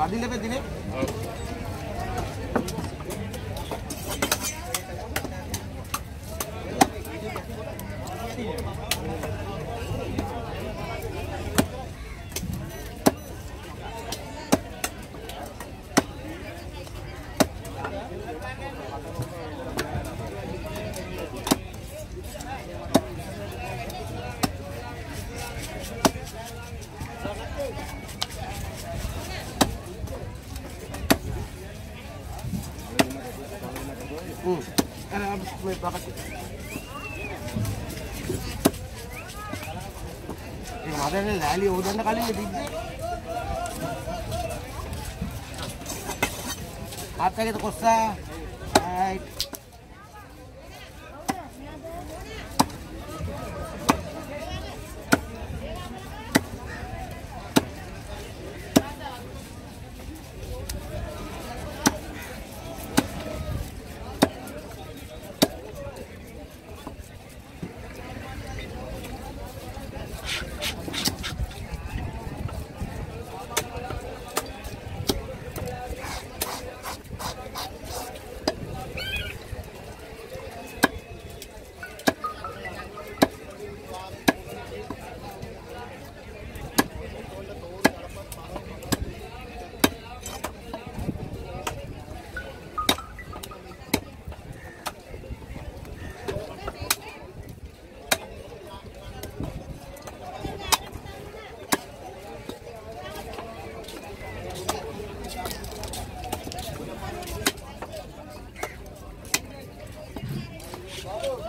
বাদি লেবে দিনে? হ্যাঁ। Hmm. Ano ang may bakit? Eh, mara lali. udah na kalim. After apa kusa. Right.